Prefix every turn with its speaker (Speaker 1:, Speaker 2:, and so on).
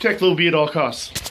Speaker 1: Protect Little B at all costs.